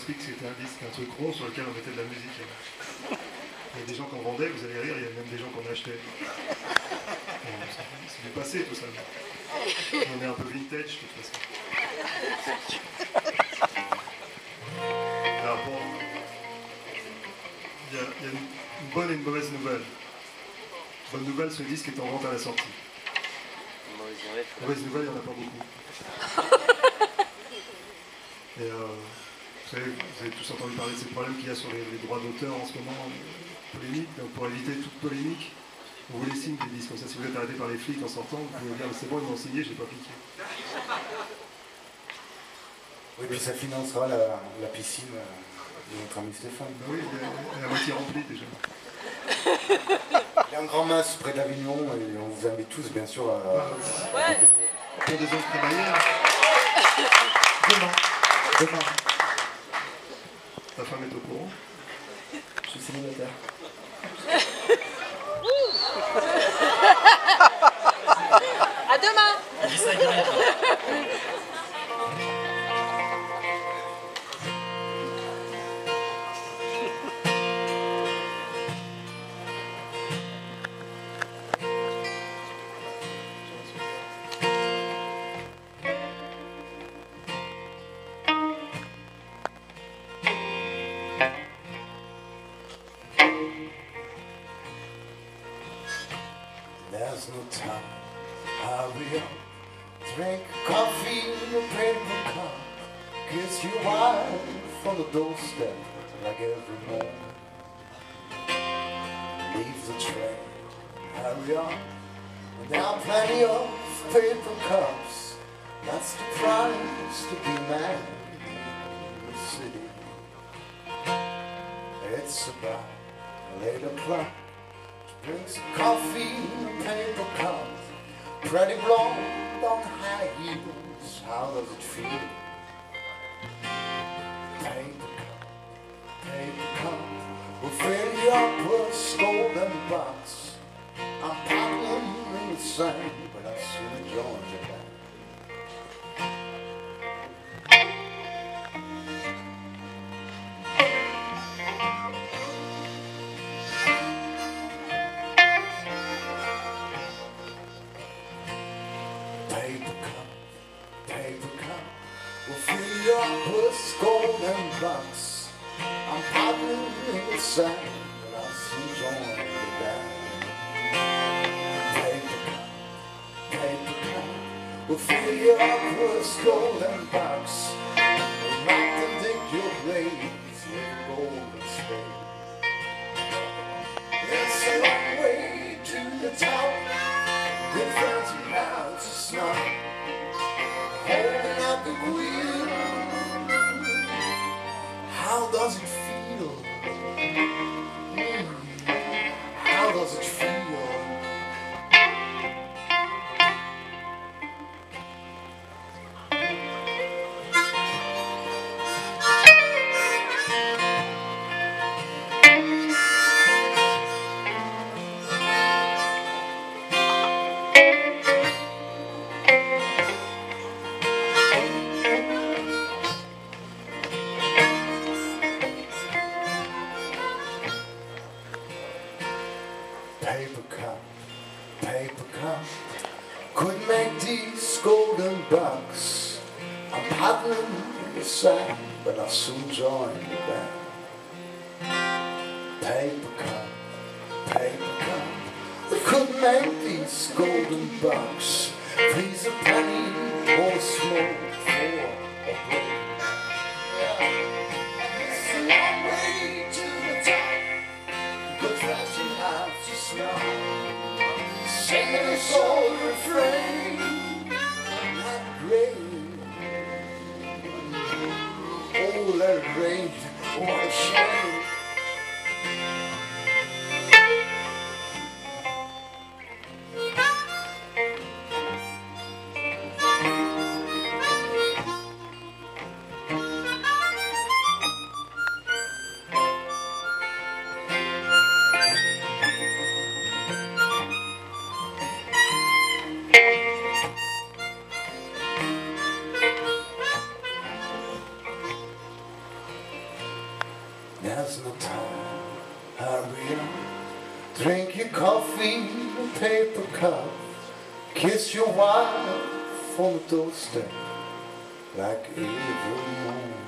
explique que c'était un disque, un truc rond sur lequel on mettait de la musique. Il y a des gens qu'on vendait, vous allez rire, il y a même des gens qu'on achetait. C'est du passé tout ça. On est un peu vintage de toute façon. Il y a, une, bonne et une mauvaise nouvelle. Bonne nouvelle, ce disque est en vente à la sortie. Mauvaise nouvelle, il n'y en a pas beaucoup. Euh, savez, vous avez tous entendu parler de ces problèmes qu'il y a sur les, les droits d'auteur en ce moment, euh, polémique. Donc pour éviter toute polémique, on vous les signe des disques. Comme ça, si vous êtes arrêté par les flics en sortant, vous pouvez dire c'est bon, ils m'ont signé, j'ai pas piqué. Oui, puis ça financera la, la piscine euh, de notre ami Stéphane. Oui, elle est- à moitié remplie déjà. Il y a un grand mas près d'Avignon et on vous invite tous, bien sûr, à. Pour des autres. Demain. Demain. Ta femme est au courant. Je suis célibataire. À demain No time. Hurry up. Drink coffee in a paper cup. Kiss your wife on the doorstep like every morning. Leave the train. Hurry up. There are plenty of paper cups. That's the price to be man in the city. It's about eight o'clock. Drink some coffee in a paper cup. Pretty blonde on high heels. How does it feel? Paper cup, paper cup. Will fill you up with golden box. I'm paddling in the sand, but I soon join Paper cup, paper cup will fill you up with golden bucks. I'm paddling in the sand, but I'll soon join the band. Paper cup, paper cup will fill you up with golden bucks. Rock and dig your graves with golden spade. It's a long way to the top. Good friends and now a snow. How does Paper cup, paper cup could make these golden bucks. I'm paddling in the sand, but I'll soon join the band. Paper cup, paper cup, could make these golden bucks. Fashion have to smell. Sing this old refrain. It rain. Oh, it rain. What a shame. There's no time, hurry up. Drink your coffee in a paper cup. Kiss your wife on the doorstep like every morning.